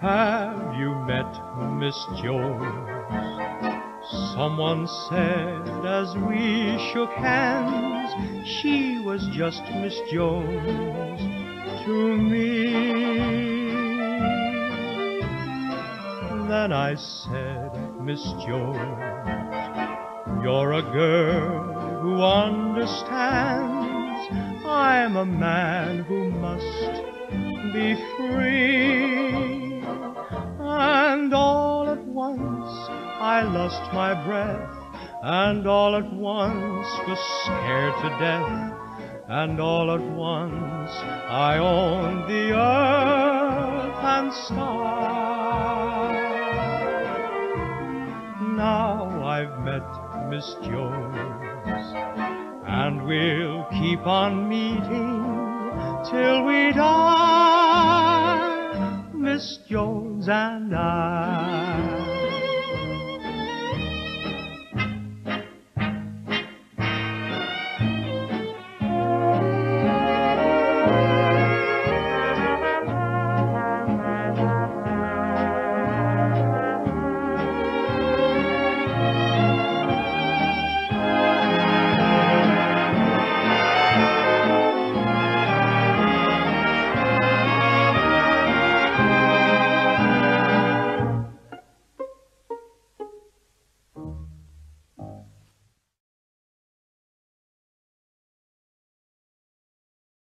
Have you met Miss Jones? Someone said as we shook hands, she was just Miss Jones to me. Then I said, Miss Jones, you're a girl who understands. I'm a man who must be free. I lost my breath, and all at once was scared to death, and all at once I owned the earth and sky. Now I've met Miss Jones, and we'll keep on meeting till we die, Miss Jones and I.